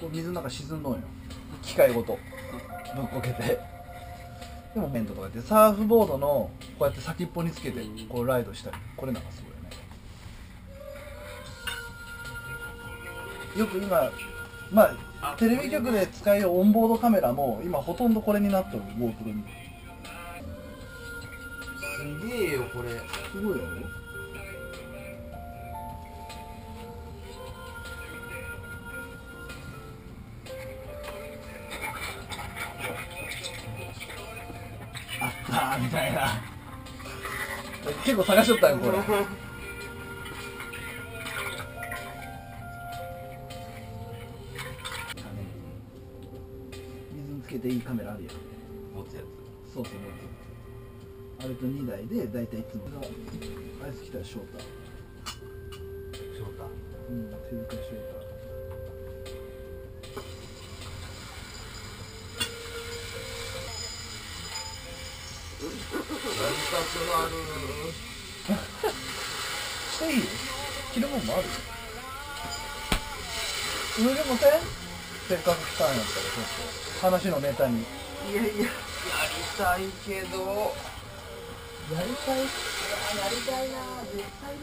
こう水の中沈んどんよ。機械ごと。ぶっこけて。でもメントとかやってサーフボードのこうやって先っぽにつけてこうライドしたり。これなんかすごいよね。よく今まあテレビ局で使えるオンボードカメラも今ほとんどこれになってる。GoPro に。すげえよこれ。すごいやろ？みたいな。結構探しとったよこれ。水につけていいカメラあるやん。持つやそうそう。あれと2台で大体いつも。アイス来たらショータ。ーつ翔太うん手塚ショりたくなるしていいよ着るもん。もあるよ上でもせん。せっかく来たん。やったらちょっと話のネタにいやいややりたいけどやりたいやりたいな絶対に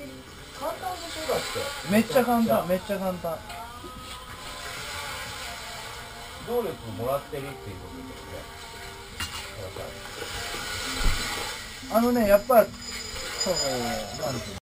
簡単でしょだってめっちゃ簡単めっちゃ簡単能力もらってるっていうことですねあのねやっぱそうなんていう